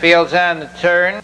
Fields on the turn.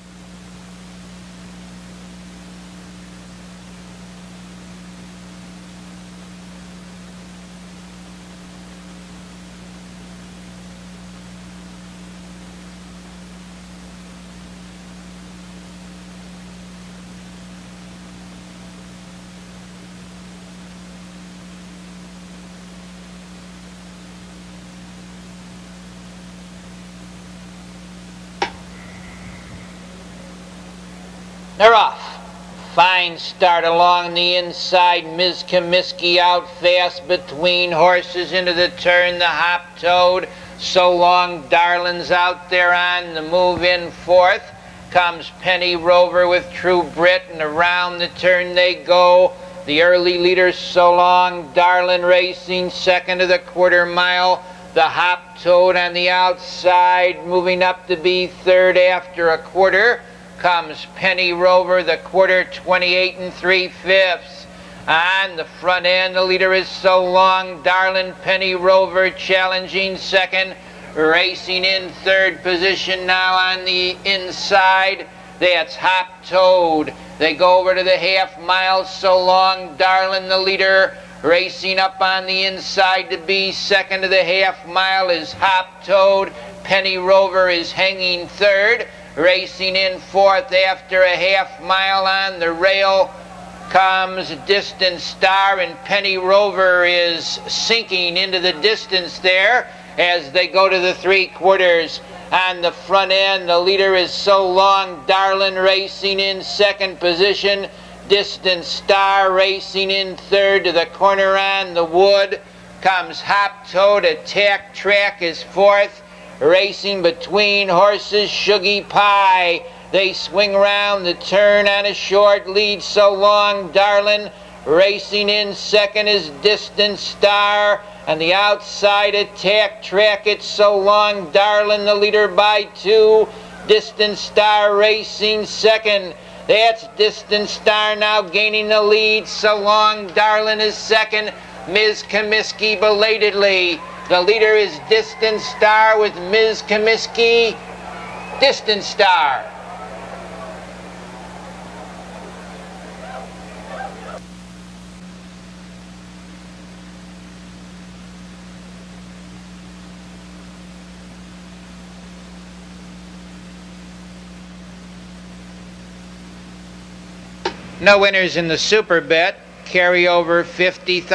They're off. Fine start along the inside. Ms. Comiskey out fast between horses into the turn. The hop toad. So long, Darlin's out there on the move in fourth. Comes Penny Rover with True Brit, and around the turn they go. The early leader, So Long, Darlin racing second to the quarter mile. The Hop Toad on the outside, moving up to be third after a quarter comes Penny Rover, the quarter 28 and 3 fifths. On the front end, the leader is So Long, Darlin Penny Rover challenging second, racing in third position now on the inside. That's Hop Toad. They go over to the half mile, So Long, Darlin the leader. Racing up on the inside to be second to the half mile is Hop Toad. Penny Rover is hanging third. Racing in fourth after a half mile on the rail comes Distant Star, and Penny Rover is sinking into the distance there as they go to the three quarters. On the front end, the leader is So Long, Darlin racing in second position. Distant Star racing in third to the corner on the wood. Comes Hop Toad, Attack Track is fourth. Racing between horses, Shuggy Pie. They swing round the turn on a short lead, so long, Darlin. Racing in second is Distant Star. And the outside attack track, it so long, Darlin, the leader by two. Distant Star racing second. That's Distant Star now gaining the lead. So long, Darlin is second. Ms. Comiskey belatedly the leader is Distant Star with Ms. Comiskey. Distant Star. No winners in the super bet. Carry over 50,000.